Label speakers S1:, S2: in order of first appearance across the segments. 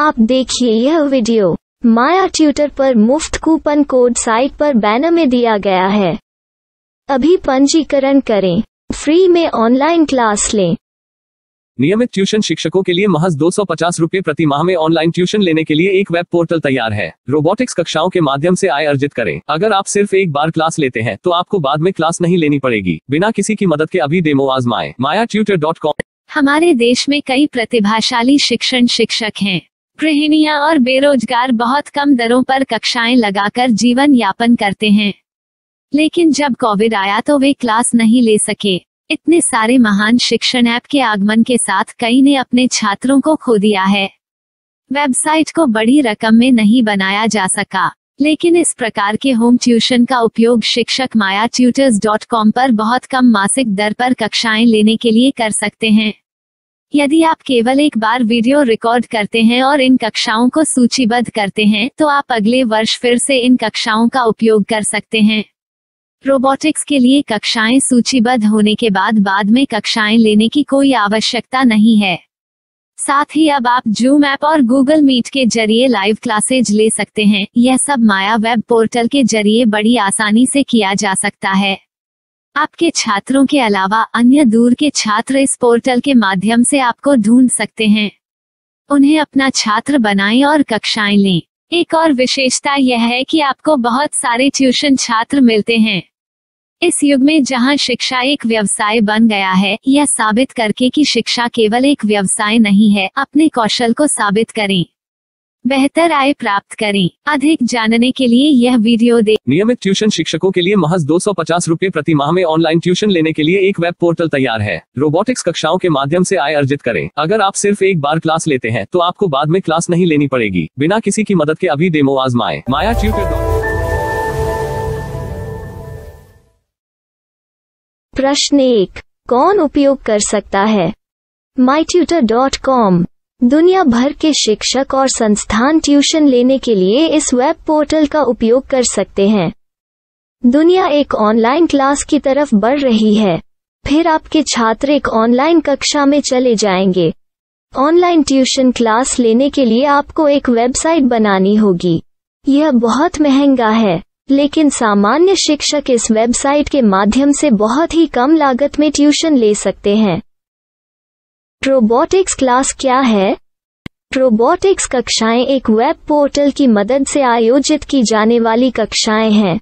S1: आप देखिए यह वीडियो। माया ट्यूटर पर मुफ़्त कूपन कोड साइट पर बैनर में दिया गया है। अभी पंजीकरण करें। फ्री में ऑनलाइन क्लास लें।
S2: नियमित ट्यूशन शिक्षकों के लिए महज दो सौ पचास रूपए प्रति माह में ऑनलाइन ट्यूशन लेने के लिए एक वेब पोर्टल तैयार है। रोबोटिक्स कक्षाओं के माध्यम से आय अर्जित करें। अगर आप सिर्फ़ एक बार क्लास लेते हैं तो आपको बाद में क्लास नहीं लेनी पड़ेगी। बिना किसी की मदद के अभी डेमो आजमाएँ। माया ट्यूटर डॉट कॉम
S3: हमारे देश में कई प्रतिभाशाली शिक्षण शिक्षक हैं। गृहिणियाँ और बेरोजगार बहुत कम दरों पर कक्षाएँ लगाकर जीवन यापन करते हैं। लेकिन जब कोविड आया तो वे क्लास नहीं ले सके। इतने सारे महान शिक्षण ऐप के आगमन के साथ कई ने अपने छात्रों को खो दिया है। वेबसाइट को बड़ी रकम में नहीं बनाया जा सका। लेकिन इस प्रकार के होम ट्यूशन का उपयोग शिक्षक माया ट्यूटर्स डॉट कॉम पर बहुत कम मासिक दर पर कक्षाएँ लेने के लिए कर सकते हैं। यदि आप केवल एक बार वीडियो रिकॉर्ड करते हैं और इन कक्षाओं को सूचीबद्ध करते हैं तो आप अगले वर्ष फिर से इन कक्षाओं का उपयोग कर सकते हैं। रोबोटिक्स के लिए कक्षाएँ सूचीबद्ध होने के बाद बाद में कक्षाएँ लेने की कोई आवश्यकता नहीं है। साथ ही अब आप जूम ऐप और गूगल मीट के ज़रिए लाइव क्लासेज ले सकते हैं। यह सब माया वेब पोर्टल के ज़रिए बड़ी आसानी से किया जा सकता है। आपके छात्रों के अलावा अन्य दूर के छात्र इस पोर्टल के माध्यम से आपको ढूंढ सकते हैं। उन्हें अपना छात्र बनाएँ और कक्षाएँ लें। एक और विशेषता यह है कि आपको बहुत सारे ट्यूशन छात्र मिलते हैं। इस युग में जहाँ शिक्षा एक व्यवसाय बन गया है, यह साबित करके कि शिक्षा केवल एक व्यवसाय नहीं है, अपने कौशल को साबित करें। बेहतर आय प्राप्त करें। अधिक जानने के लिए यह वीडियो दे।
S2: नियमित ट्यूशन शिक्षकों के लिए महज दो सौ पचास रूपए प्रति माह में ऑनलाइन ट्यूशन लेने के लिए एक वेब पोर्टल तैयार है। रोबोटिक्स कक्षाओं के माध्यम से आय अर्जित करें। अगर आप सिर्फ़ एक बार क्लास लेते हैं तो आपको बाद में क्लास नहीं लेनी पड़ेगी। बिना किसी की मदद के अभी डेमो आजमाएँ। माया ट्यूटर
S1: प्रश्न एक कौन उपयोग कर सकता है? mytutor.com दुनिया भर के शिक्षक और संस्थान ट्यूशन लेने के लिए इस वेब पोर्टल का उपयोग कर सकते हैं। दुनिया एक ऑनलाइन क्लास की तरफ़ बढ़ रही है। फिर आपके छात्र एक ऑनलाइन कक्षा में चले जाएँगे। ऑनलाइन ट्यूशन क्लास लेने के लिए आपको एक वेबसाइट बनानी होगी। यह बहुत महँगा है, लेकिन सामान्य शिक्षक इस वेबसाइट के माध्यम से बहुत ही कम लागत में ट्यूशन ले सकते हैं। रोबोटिक्स क्लास क्या है? रोबोटिक्स कक्षाएँ एक वेब पोर्टल की मदद से आयोजित की जाने वाली कक्षाएँ हैं,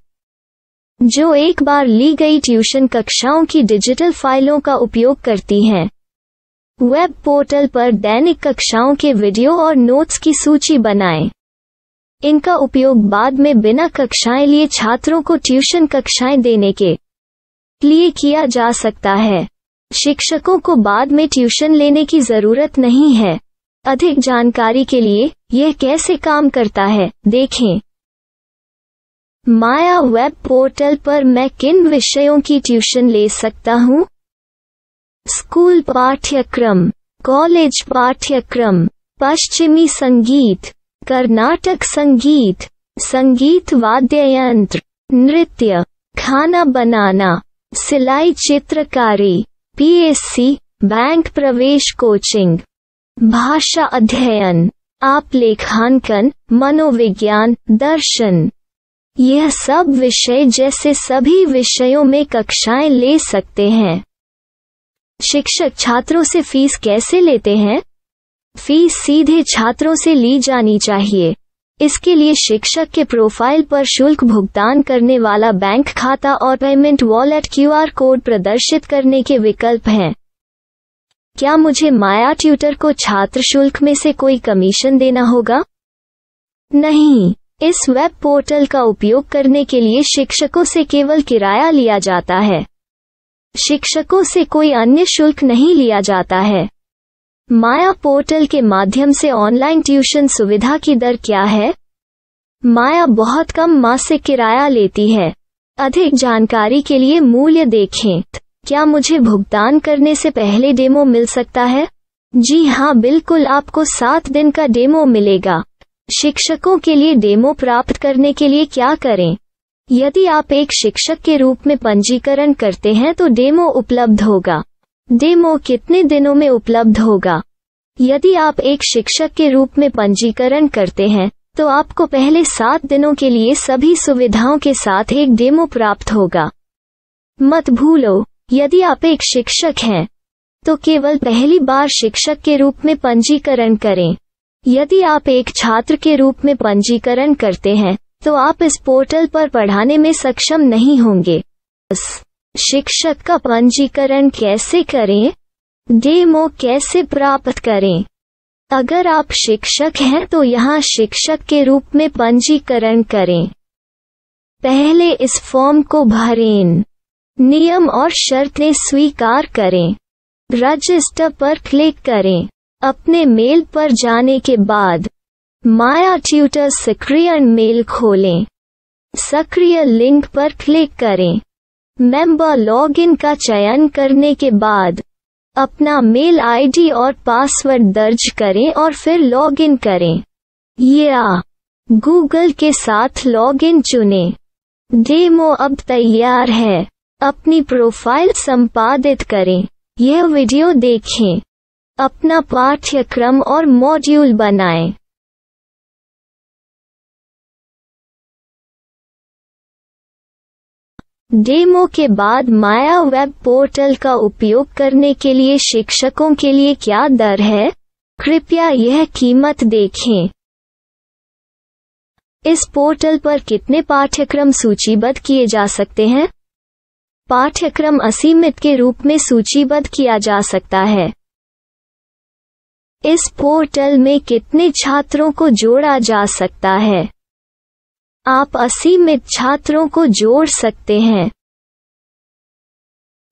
S1: जो एक बार ली गई ट्यूशन कक्षाओं की डिजिटल फाइलों का उपयोग करती हैं। वेब पोर्टल पर दैनिक कक्षाओं के वीडियो और नोट्स की सूची बनाएँ। इनका उपयोग बाद में बिना कक्षाएँ लिए छात्रों को ट्यूशन कक्षाएँ देने के लिए किया जा सकता है। शिक्षकों को बाद में ट्यूशन लेने की ज़रूरत नहीं है। अधिक जानकारी के लिए यह कैसे काम करता है, देखें। माया वेब पोर्टल पर मैं किन विषयों की ट्यूशन ले सकता हूँ? स्कूल पाठ्यक्रम, कॉलेज पाठ्यक्रम, पश्चिमी संगीत, कर्नाटक संगीत संगीत वाद्य यंत्र नृत्य, खाना बनाना, सिलाई चित्रकारी पीएससी बैंक प्रवेश कोचिंग भाषा अध्ययन आप लेखांकन मनोविज्ञान दर्शन यह सब विषय जैसे सभी विषयों में कक्षाएँ ले सकते हैं। शिक्षक छात्रों से फ़ीस कैसे लेते हैं? फ़ीस सीधे छात्रों से ली जानी चाहिए। इसके लिए शिक्षक के प्रोफ़ाइल पर शुल्क भुगतान करने वाला बैंक खाता और पेमेंट वॉलेट क्यूआर कोड प्रदर्शित करने के विकल्प हैं। क्या मुझे माया ट्यूटर को छात्र शुल्क में से कोई कमीशन देना होगा? नहीं। इस वेब पोर्टल का उपयोग करने के लिए शिक्षकों से केवल किराया लिया जाता है। शिक्षकों से कोई अन्य शुल्क नहीं लिया जाता है। माया पोर्टल के माध्यम से ऑनलाइन ट्यूशन सुविधा की दर क्या है? माया बहुत कम मासिक किराया लेती है। अधिक जानकारी के लिए मूल्य देखें। क्या मुझे भुगतान करने से पहले डेमो मिल सकता है? जी हाँ बिल्कुल आपको सात दिन का डेमो मिलेगा। शिक्षकों के लिए डेमो प्राप्त करने के लिए क्या करें? यदि आप एक शिक्षक के रूप में पंजीकरण करते हैं तो डेमो उपलब्ध होगा। डेमो कितने दिनों में उपलब्ध होगा? यदि आप एक शिक्षक के रूप में पंजीकरण करते हैं तो आपको पहले सात दिनों के लिए सभी सुविधाओं के साथ एक डेमो प्राप्त होगा। मत भूलो, यदि आप एक शिक्षक हैं तो केवल पहली बार शिक्षक के रूप में पंजीकरण करें। यदि आप एक छात्र के रूप में पंजीकरण करते हैं तो आप इस पोर्टल पर पढ़ाने में सक्षम नहीं होंगे। शिक्षक का पंजीकरण कैसे करें? डेमो कैसे प्राप्त करें? अगर आप शिक्षक हैं तो यहाँ शिक्षक के रूप में पंजीकरण करें। पहले इस फॉर्म को भरें। नियम और शर्तें स्वीकार करें। रजिस्टर पर क्लिक करें। अपने मेल पर जाने के बाद माया ट्यूटर सक्रिय मेल खोलें। सक्रिय लिंक पर क्लिक करें। मेंबर लॉगिन का चयन करने के बाद, अपना मेल आईडी और पासवर्ड दर्ज करें और फिर लॉगिन करें। या गूगल के साथ लॉगिन चुनें। डेमो अब तैयार है। अपनी प्रोफ़ाइल संपादित करें। यह वीडियो देखें। अपना पाठ्यक्रम और मॉड्यूल बनाएँ। डेमो के बाद माया वेब पोर्टल का उपयोग करने के लिए शिक्षकों के लिए क्या दर है? कृपया यह कीमत देखें। इस पोर्टल पर कितने पाठ्यक्रम सूचीबद्ध किए जा सकते हैं? पाठ्यक्रम असीमित के रूप में सूचीबद्ध किया जा सकता है। इस पोर्टल में कितने छात्रों को जोड़ा जा सकता है? आप असीमित छात्रों को जोड़ सकते हैं।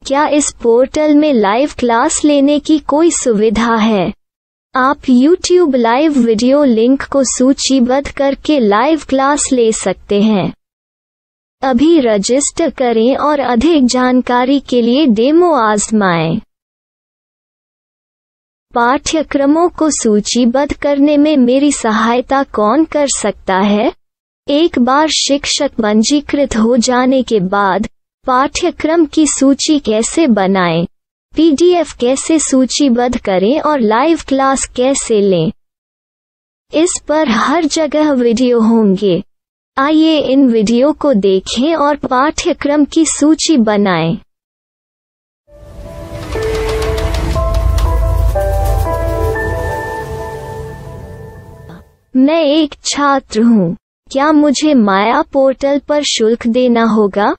S1: क्या इस पोर्टल में लाइव क्लास लेने की कोई सुविधा है? आप YouTube लाइव वीडियो लिंक को सूचीबद्ध करके लाइव क्लास ले सकते हैं। अभी रजिस्टर करें और अधिक जानकारी के लिए डेमो आजमाएँ। पाठ्यक्रमों को सूचीबद्ध करने में मेरी सहायता कौन कर सकता है? एक बार शिक्षक पंजीकृत हो जाने के बाद पाठ्यक्रम की सूची कैसे बनाएँ, पीडीएफ कैसे सूचीबद्ध करें और लाइव क्लास कैसे लें? इस पर हर जगह वीडियो होंगे। आइए इन वीडियो को देखें और पाठ्यक्रम की सूची बनाएँ। मैं एक छात्र हूँ। क्या मुझे माया पोर्टल पर शुल्क देना होगा?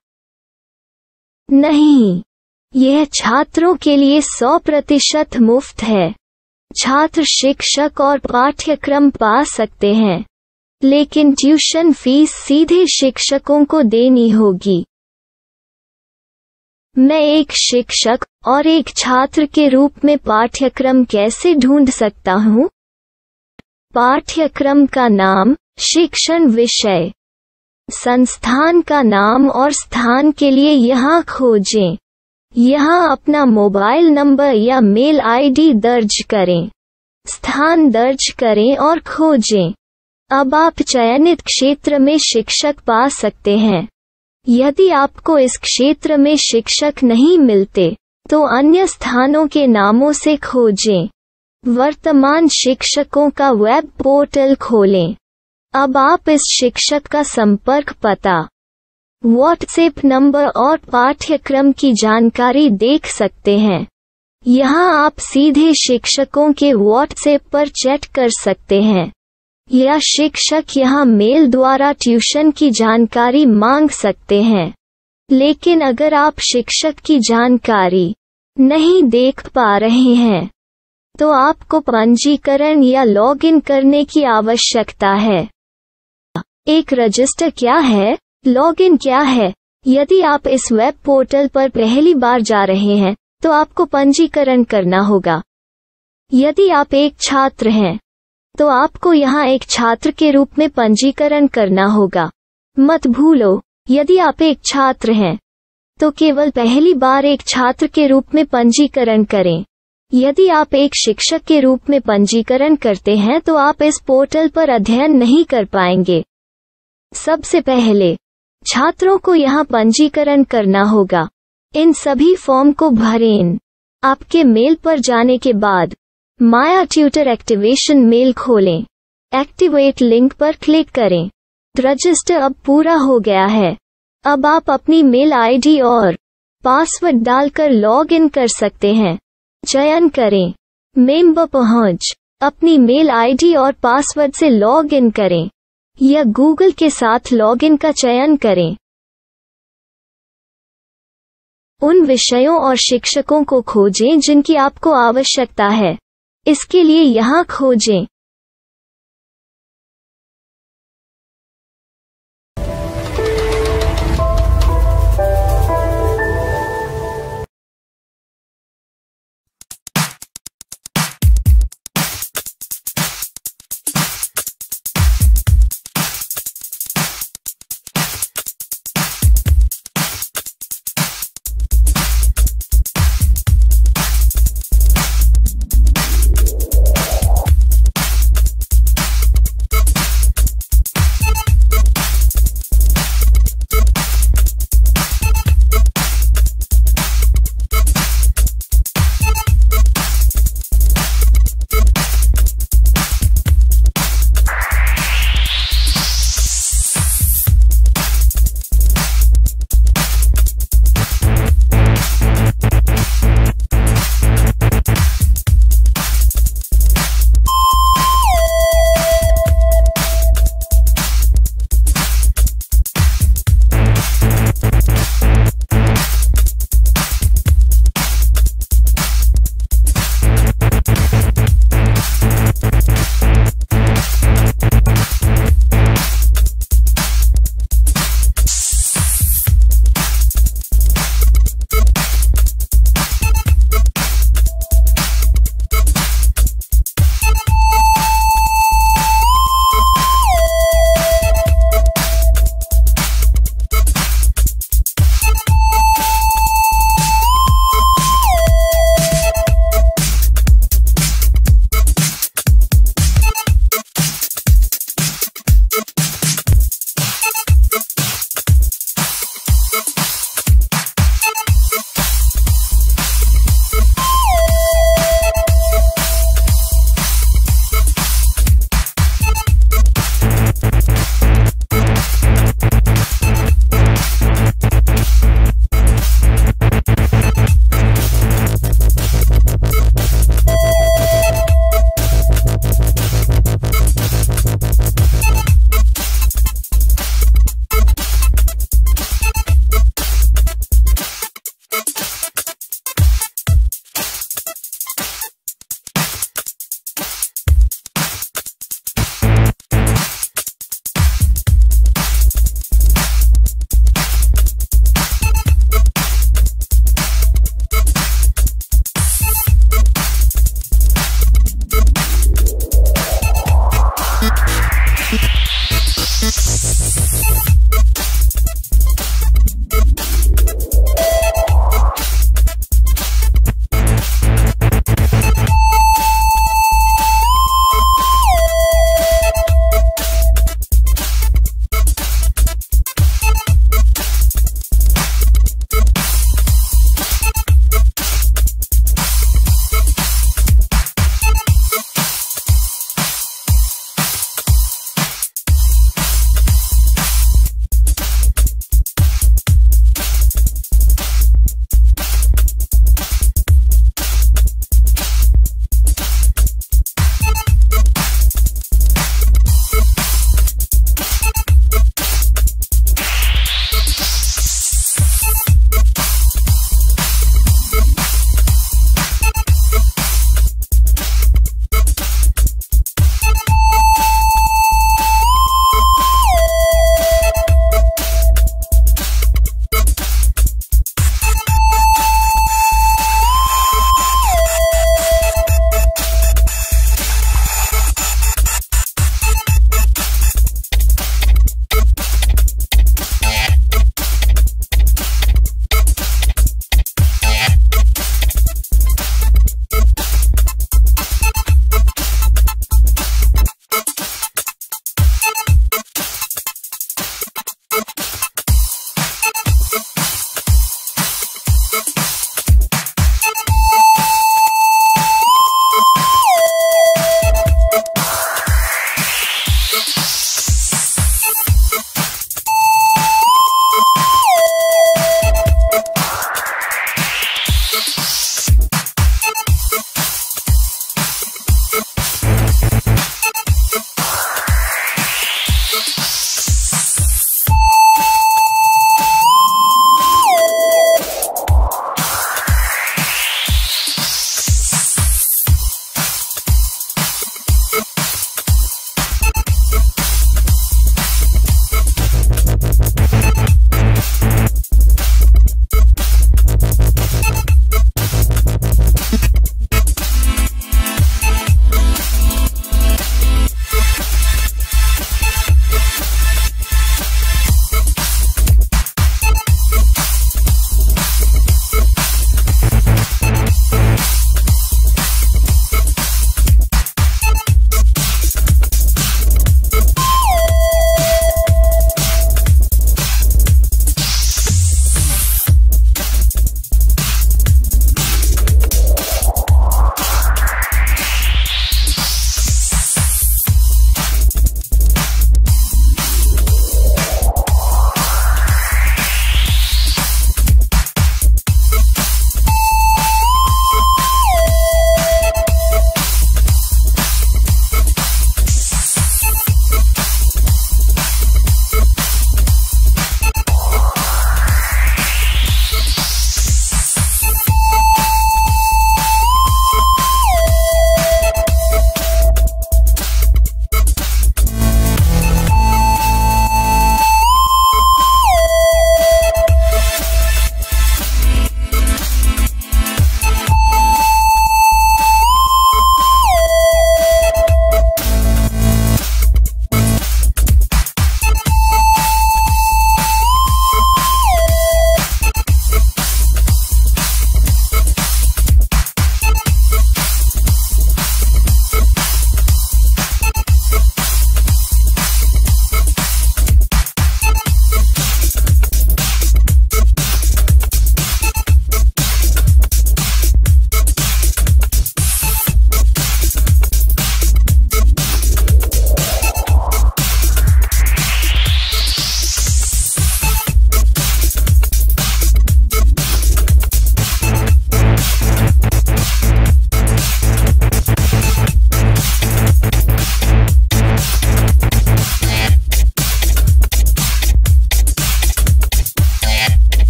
S1: नहीं। यह छात्रों के लिए 100 प्रतिशत मुफ़्त है। छात्र शिक्षक और पाठ्यक्रम पा सकते हैं। लेकिन ट्यूशन फ़ीस सीधे शिक्षकों को देनी होगी। मैं एक शिक्षक और एक छात्र के रूप में पाठ्यक्रम कैसे ढूंढ सकता हूँ? पाठ्यक्रम का नाम शिक्षण विषय। संस्थान का नाम और स्थान के लिए यहाँ खोजें। यहाँ अपना मोबाइल नंबर या मेल आईडी दर्ज करें। स्थान दर्ज करें और खोजें। अब आप चयनित क्षेत्र में शिक्षक पा सकते हैं। यदि आपको इस क्षेत्र में शिक्षक नहीं मिलते तो अन्य स्थानों के नामों से खोजें। वर्तमान शिक्षकों का वेब पोर्टल खोलें। अब आप इस शिक्षक का संपर्क पता व्हाट्सएप नंबर और पाठ्यक्रम की जानकारी देख सकते हैं। यहाँ आप सीधे शिक्षकों के व्हाट्सएप पर चैट कर सकते हैं, या शिक्षक यहाँ मेल द्वारा ट्यूशन की जानकारी मांग सकते हैं। लेकिन अगर आप शिक्षक की जानकारी नहीं देख पा रहे हैं तो आपको पंजीकरण या लॉगिन करने की आवश्यकता है। एक रजिस्टर क्या है? लॉगिन क्या है? यदि आप इस वेब पोर्टल पर पहली बार जा रहे हैं तो आपको पंजीकरण करना होगा। यदि आप एक छात्र हैं तो आपको यहाँ एक छात्र के रूप में पंजीकरण करना होगा। मत भूलो, यदि आप एक छात्र हैं तो केवल पहली बार एक छात्र के रूप में पंजीकरण करें। यदि आप एक शिक्षक के रूप में पंजीकरण करते हैं तो आप इस पोर्टल पर अध्ययन नहीं कर पाएँगे। सबसे पहले, छात्रों को यहाँ पंजीकरण करना होगा। इन सभी फॉर्म को भरें। आपके मेल पर जाने के बाद, माया ट्यूटर एक्टिवेशन मेल खोलें। एक्टिवेट लिंक पर क्लिक करें। रजिस्टर अब पूरा हो गया है। अब आप अपनी मेल आईडी और पासवर्ड डालकर लॉग इन कर सकते हैं। चयन करें। मेंबर पहुँच। अपनी मेल आईडी और पासवर्ड से लॉग इन करें। या गूगल के साथ लॉगिन का चयन करें। उन विषयों और शिक्षकों को खोजें जिनकी आपको आवश्यकता है। इसके लिए यहाँ खोजें।